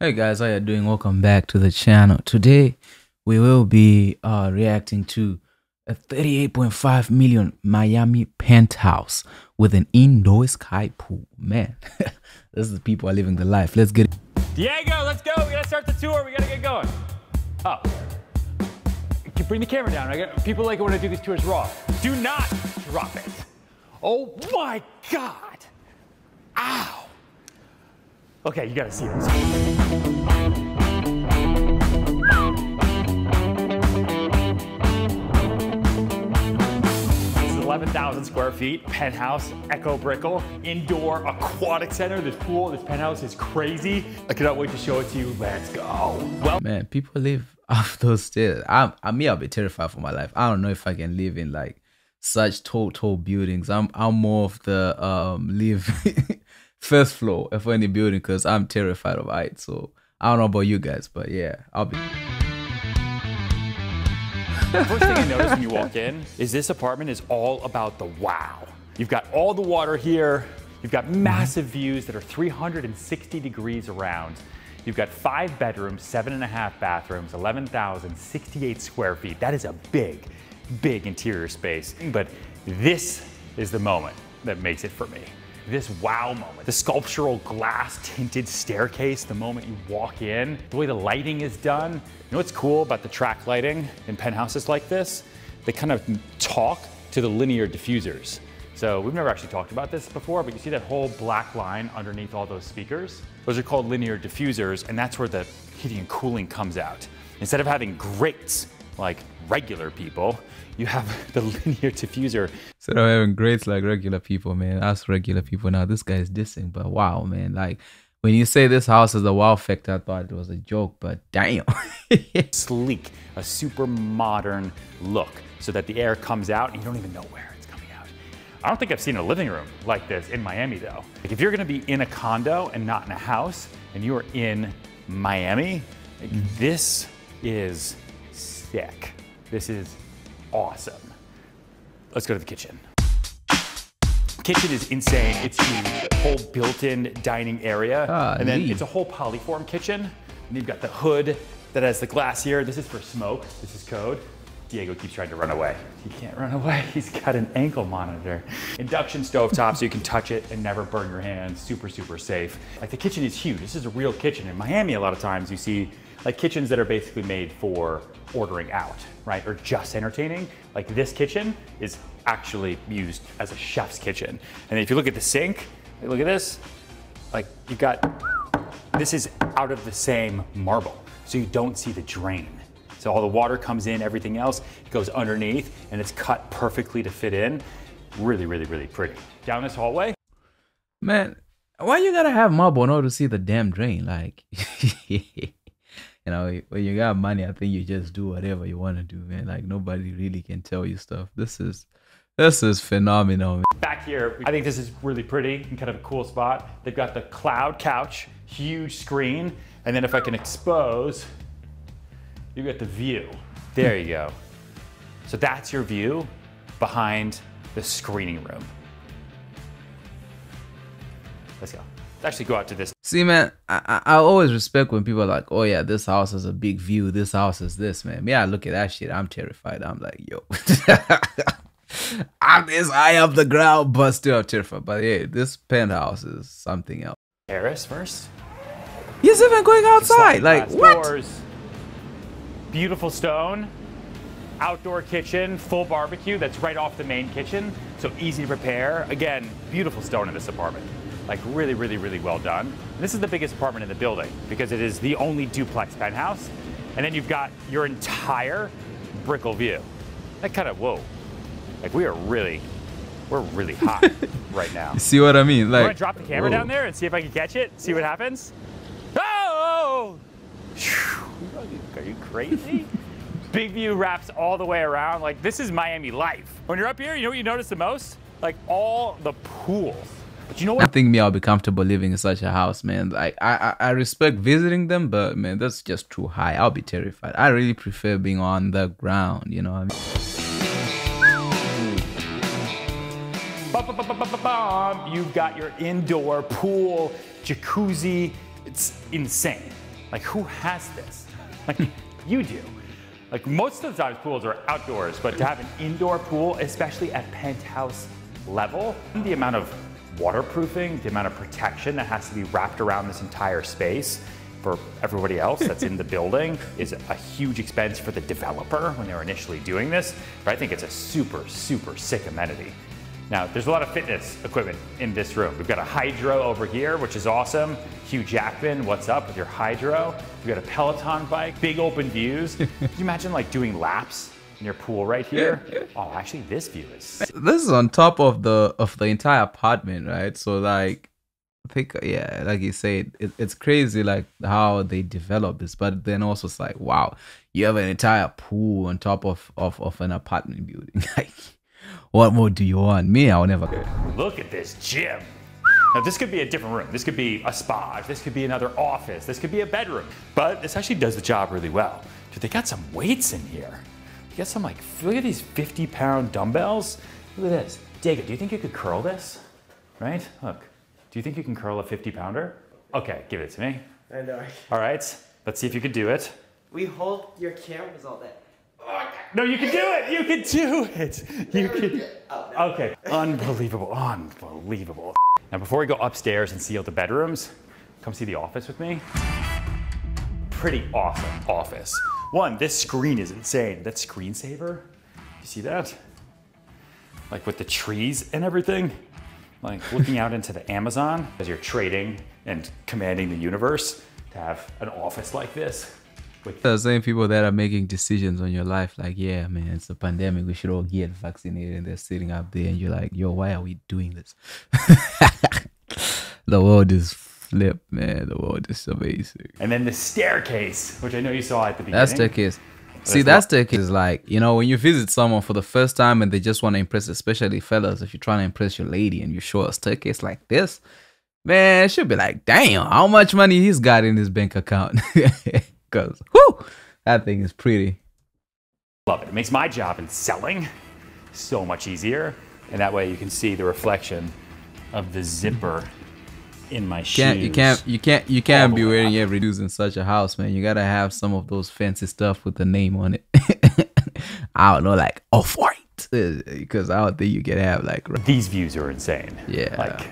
Hey guys, how you doing? Welcome back to the channel. Today we will be uh, reacting to a 38.5 million Miami penthouse with an indoor sky pool. Man, this is the people are living the life. Let's get it. Diego, let's go. We gotta start the tour. We gotta get going. Oh. You Bring the camera down. I got, people like it when I do these tours raw. Do not drop it. Oh my God. Ow. Okay, you gotta see this. This is 11,000 square feet, penthouse, Echo Brickell, indoor aquatic center. This pool, this penthouse is crazy. I cannot wait to show it to you. Let's go. Well, Man, people live off those stairs. I'm, I me, I'll be terrified for my life. I don't know if I can live in like such tall, tall buildings. I'm, I'm more of the um live first floor of any building because I'm terrified of heights. So I don't know about you guys, but yeah, I'll be. First thing I notice when you walk in is this apartment is all about the wow. You've got all the water here. You've got massive views that are 360 degrees around. You've got five bedrooms, seven and a half bathrooms, 11,068 square feet. That is a big, big interior space. But this is the moment that makes it for me. This wow moment. The sculptural glass tinted staircase, the moment you walk in, the way the lighting is done. You know what's cool about the track lighting in penthouses like this? They kind of talk to the linear diffusers. So we've never actually talked about this before, but you see that whole black line underneath all those speakers? Those are called linear diffusers, and that's where the heating and cooling comes out. Instead of having grates like regular people, you have the linear diffuser So of having grades like regular people, man, us regular people. Now this guy is dissing, but wow, man, like when you say this house is a wow factor, I thought it was a joke, but damn. sleek, a super modern look so that the air comes out and you don't even know where it's coming out. I don't think I've seen a living room like this in Miami though. Like if you're gonna be in a condo and not in a house and you are in Miami, like, mm-hmm. this is sick. This is awesome. Let's go to the kitchen. Kitchen is insane. It's huge. Whole built-in dining area. and then Golly. it's a whole Poliform kitchen. And you've got the hood that has the glass here. This is for smoke. This is code. Diego keeps trying to run away. He can't run away. He's got an ankle monitor. Induction stovetop so you can touch it and never burn your hands. Super, super safe. Like the kitchen is huge. This is a real kitchen. In Miami, a lot of times you see like kitchens that are basically made for ordering out, right? Or just entertaining. Like this kitchen is actually used as a chef's kitchen. And if you look at the sink, look at this, like you've got, this is out of the same marble. So you don't see the drain. So all the water comes in, everything else goes underneath and it's cut perfectly to fit in. Really, really, really pretty. Down this hallway, man, why you gotta have marble in order to see the damn drain? Like, you know, when you got money, I think you just do whatever you want to do, man. Like nobody really can tell you stuff. This is, this is phenomenal. Man. Back here, I think this is really pretty and kind of a cool spot. They've got the cloud couch, huge screen, and then if I can expose, you get the view. There you go. So that's your view behind the screening room. Let's go. Actually go out to this. See, man, I, I always respect when people are like, oh yeah, this house has a big view. This house is this, man. Yeah, I look at that shit. I'm terrified. I'm like, yo, I'm this high up the ground, but still I'm terrified. But yeah, this penthouse is something else. Terrace first. He's even going outside. Like what? Doors. Beautiful stone. Outdoor kitchen, full barbecue that's right off the main kitchen, so easy to prepare. Again, beautiful stone in this apartment. Like really, really, really well done. And this is the biggest apartment in the building because it is the only duplex penthouse. And then you've got your entire Brickell view. That kind of, whoa. Like we are really, we're really hot right now. See what I mean? I'm gonna Like drop the camera whoa. down there and see if I can catch it. See what happens. Oh! Are you crazy? Big view wraps all the way around. Like this is Miami life. When you're up here, you know what you notice the most? Like all the pools. But you know I think me, I'll be comfortable living in such a house, man. Like I, I, I respect visiting them, but man, that's just too high. I'll be terrified. I really prefer being on the ground. You know what I mean? You've got your indoor pool, jacuzzi. It's insane. Like, who has this? Like, you do. Like, most of the times pools are outdoors, but to have an indoor pool, especially at penthouse level, the amount of waterproofing, the amount of protection that has to be wrapped around this entire space for everybody else that's in the building is a huge expense for the developer when they're initially doing this. But I think it's a super, super sick amenity. Now, there's a lot of fitness equipment in this room. We've got a Hydrow over here, which is awesome. Hugh Jackman, what's up with your Hydrow? We've got a Peloton bike, big open views. Can you imagine like doing laps in your pool right here? Oh, actually, this view is. This is on top of the of the entire apartment, right? So like, I think yeah, like you said, it, it's crazy like how they develop this, but then also it's like, wow, you have an entire pool on top of of of an apartment building. like, what more do you want? Me, I'll never. Look at this gym. Now, this could be a different room. This could be a spa. This could be another office. This could be a bedroom. But this actually does the job really well. Dude, they got some weights in here. Got some like, look at these 50 pound dumbbells. Look at this. Jacob, do you think you could curl this? Right? Look. Do you think you can curl a 50 pounder? Okay, give it to me. I know. All right, let's see if you could do it. We hold your cameras all day. No, you can do it. You can do it. You can. Oh, okay. Unbelievable. Unbelievable. Now, before we go upstairs and see all the bedrooms, come see the office with me. Pretty awesome office. One, this screen is insane. That screensaver, you see that? Like with the trees and everything. Like looking out into the Amazon as you're trading and commanding the universe to have an office like this. With The same people that are making decisions on your life, like, yeah, man, it's a pandemic. We should all get vaccinated. And they're sitting up there, and you're like, yo, why are we doing this? the world is flipped, man. The world is amazing. and then the staircase, which I know you saw at the beginning. That staircase. See, that staircase is like, you know, when you visit someone for the first time and they just want to impress, especially fellas, if you're trying to impress your lady and you show a staircase like this, man, she'll be like, damn, how much money he's got in his bank account. Because, whoo, that thing is pretty. Love it. It makes my job in selling so much easier. And that way you can see the reflection of the zipper in my shoes. Can't, you can't, you can't, you can't be wearing up. every dues in such a house, man. You gotta have some of those fancy stuff with the name on it. I don't know, like off white, uh, because I don't think you can have like These views are insane. Yeah. Like,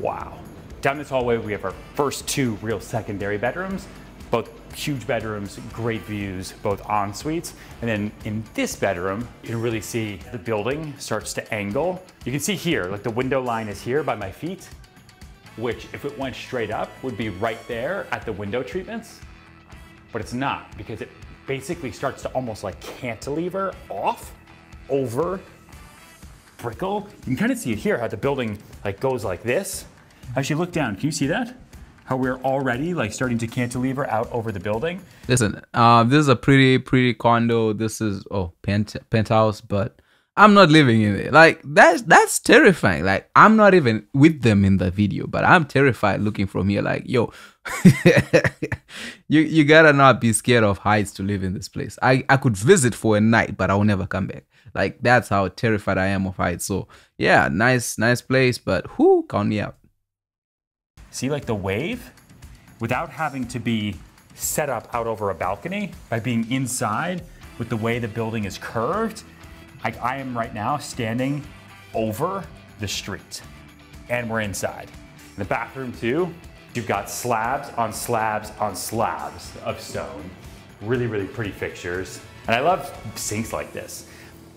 wow. Down this hallway, we have our first two real secondary bedrooms, both huge bedrooms, great views, both en suites. And then in this bedroom, you can really see the building starts to angle. You can see here, like the window line is here by my feet, which if it went straight up would be right there at the window treatments. But it's not because it basically starts to almost like cantilever off over Brickell. You can kind of see it here, how the building like goes like this. As you look down, can you see that? How we're already like starting to cantilever out over the building. Listen, um, this is a pretty, pretty condo. This is oh pent- penthouse, but I'm not living in it. Like that's that's terrifying. Like I'm not even with them in the video, but I'm terrified looking from here. Like yo, you you gotta not be scared of heights to live in this place. I I could visit for a night, but I will never come back. Like that's how terrified I am of heights. So yeah, nice nice place, but who count me out. See like the wave? Without having to be set up out over a balcony, by being inside with the way the building is curved, like I am right now standing over the street. And we're inside. In the bathroom too, you've got slabs on slabs on slabs of stone. Really, really pretty fixtures. And I love sinks like this.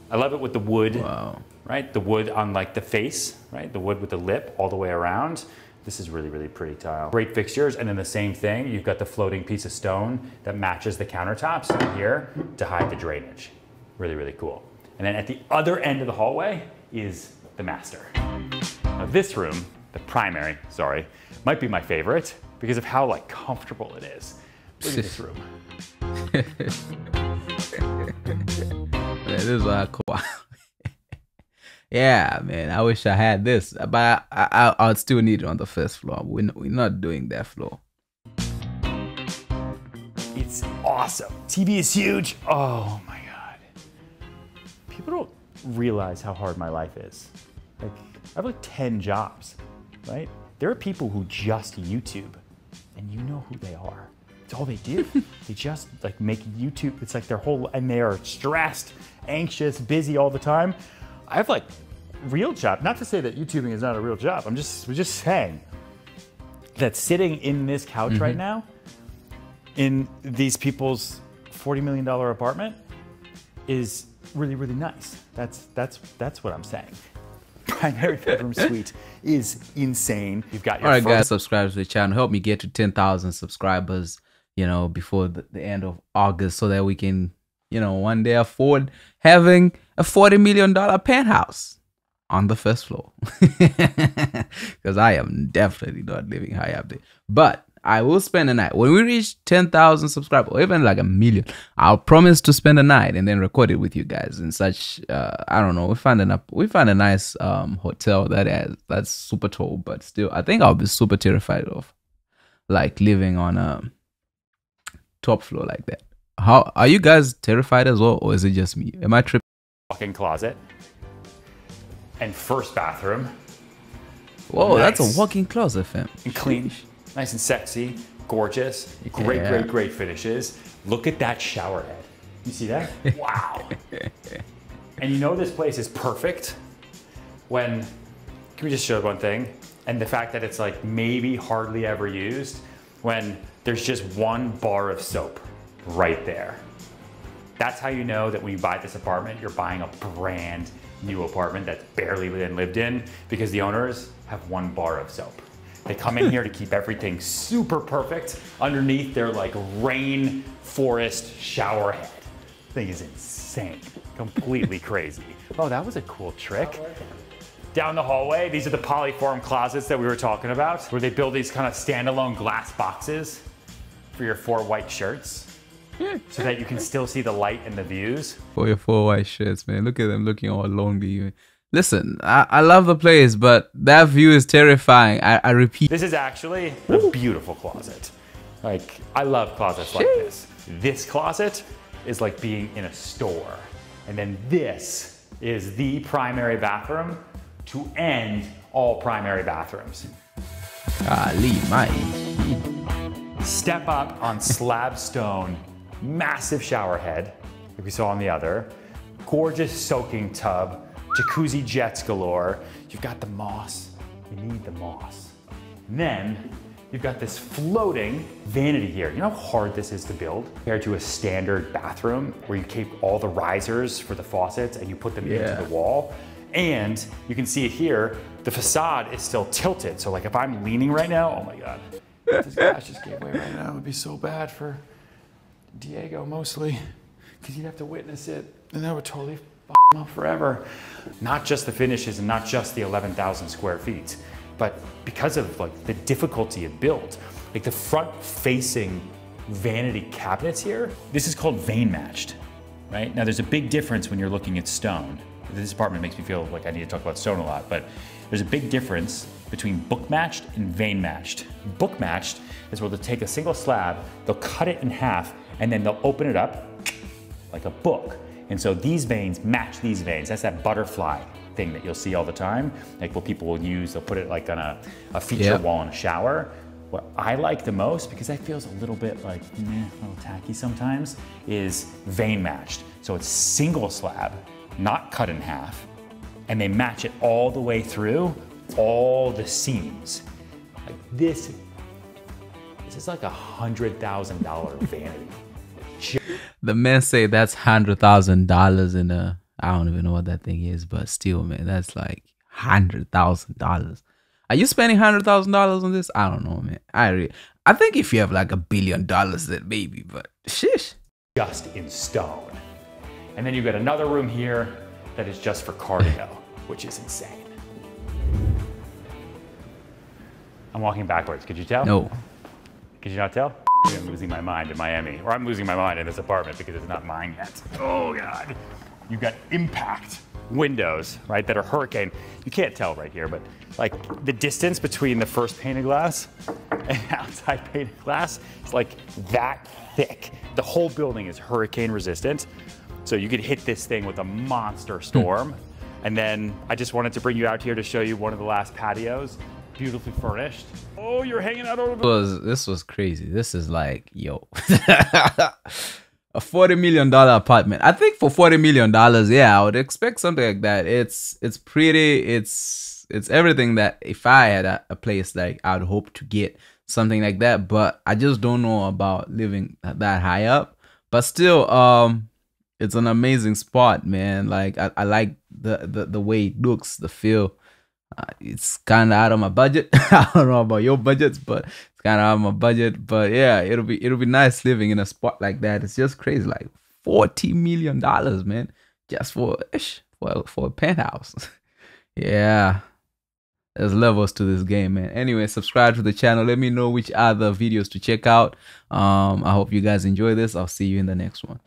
I love it with the wood Wow. right? The wood on like the face, right? The wood with the lip all the way around. This is really, really pretty tile. Great fixtures, and then the same thing, you've got the floating piece of stone that matches the countertops in here to hide the drainage. Really, really cool. And then at the other end of the hallway is the master. Now this room, the primary, sorry, might be my favorite because of how like comfortable it is. Look at this room. This is I call. yeah, man. I wish I had this, but I, I, I'd still need it on the first floor. We're not, we're not doing that floor. It's awesome. TV is huge. Oh my. People don't realize how hard my life is. Like, I have like 10 jobs, right? There are people who just YouTube, and you know who they are. It's all they do. they just like make YouTube. It's like their whole, and they are stressed, anxious, busy all the time. I have like real job. Not to say that YouTubing is not a real job. I'm just, we're just saying that sitting in this couch right mm-hmm. now, in these people's $40 million apartment, is really, really nice. That's that's that's what I'm saying. Primary bedroom suite is insane. You've got your All right, guys, subscribe to the channel. Help me get to 10,000 subscribers, you know, before the, the end of August so that we can, you know, one day afford having a $40 million penthouse on the first floor. Because I am definitely not living high up there. But I will spend a night. When we reach 10,000 subscribers, or even like a million, I'll promise to spend a night and then record it with you guys in such, uh, I don't know, we find an, we find a nice um, hotel that has, that's super tall, but still, I think I'll be super terrified of like living on a top floor like that. How are you guys terrified as well, or is it just me? Am I tripping? walk-in closet and first bathroom Whoa, that's a walk-in closet, fam. and clean, nice and sexy, gorgeous, great, Yeah. great, great finishes. Look at that shower head. You see that? Wow. and you know this place is perfect when, can we just show one thing? And the fact that it's like maybe hardly ever used when there's just one bar of soap right there. That's how you know that when you buy this apartment, you're buying a brand new apartment that's barely been lived in because the owners have one bar of soap. They come in here to keep everything super perfect underneath their like rain forest shower head. Thing is insane, completely crazy. Oh, that was a cool trick. Down the hallway, these are the Poliform closets that we were talking about, where they build these kind of standalone glass boxes for your four white shirts so that you can still see the light and the views. For your four white shirts, man. Look at them looking all lonely. Listen, I, I love the place, but that view is terrifying. I, I repeat. This is actually a beautiful closet. Like, I love closets like this. This closet is like being in a store. And then this is the primary bathroom to end all primary bathrooms. Ali, my. Step up on slab stone, massive shower head, like we saw on the other, gorgeous soaking tub, jacuzzi jets galore. You've got the moss. You need the moss. And then you've got this floating vanity here. You know how hard this is to build compared to a standard bathroom where you keep all the risers for the faucets and you put them Yeah. into the wall. And you can see it here, the facade is still tilted. So like if I'm leaning right now, oh my God, this glass just gave way right now. It would be so bad for Diego mostly, because you'd have to witness it, and that would totally up forever. Not just the finishes and not just the 11,000 square feet, but because of like the difficulty of build, like the front-facing vanity cabinets here. This is called vein matched, right? Now there's a big difference when you're looking at stone. This apartment makes me feel like I need to talk about stone a lot, but there's a big difference between book matched and vein matched. Book matched is where they'll take a single slab, they'll cut it in half, and then they'll open it up like a book. And so these veins match these veins. That's that butterfly thing that you'll see all the time. Like what people will use, they'll put it like on a, a feature Yep. wall in a shower. What I like the most, because that feels a little bit like meh, a little tacky sometimes, is vein matched. So it's single slab, not cut in half, and they match it all the way through, all the seams. Like this, this is like a hundred thousand dollar vanity. The men say that's hundred thousand dollars in a. I don't even know what that thing is, but still, man, that's like hundred thousand dollars. Are you spending hundred thousand dollars on this? I don't know, man. I I think if you have like a billion dollars, then maybe. But shish. just in stone. And then you've got another room here that is just for cardio, which is insane. I'm walking backwards. Could you tell? No. Could you not tell? I'm losing my mind in Miami, or I'm losing my mind in this apartment because it's not mine yet. Oh God. You've got impact windows, right, that are hurricane. You can't tell right here, but like the distance between the first painted glass and outside painted glass is like that thick. The whole building is hurricane resistant. So you could hit this thing with a monster storm. Hmm. And then I just wanted to bring you out here to show you one of the last patios beautifully furnished. Oh, you're hanging out over This was this was crazy. This is like yo. a 40 million dollar apartment. I think for 40 million dollars, yeah, I would expect something like that. It's it's pretty, it's it's everything that if I had a, a place like I'd hope to get something like that, but I just don't know about living that high up. But still, um it's an amazing spot, man. Like I, I like the, the the way it looks, the feel. Uh, it's kind of out of my budget. I don't know about your budgets, but it's kind of out of my budget. But yeah, it'll be it'll be nice living in a spot like that. It's just crazy, like forty million dollars, man, just for ish, for for a penthouse. yeah, there's levels to this game, man. Anyway, subscribe to the channel. Let me know which other videos to check out. Um, I hope you guys enjoy this. I'll see you in the next one.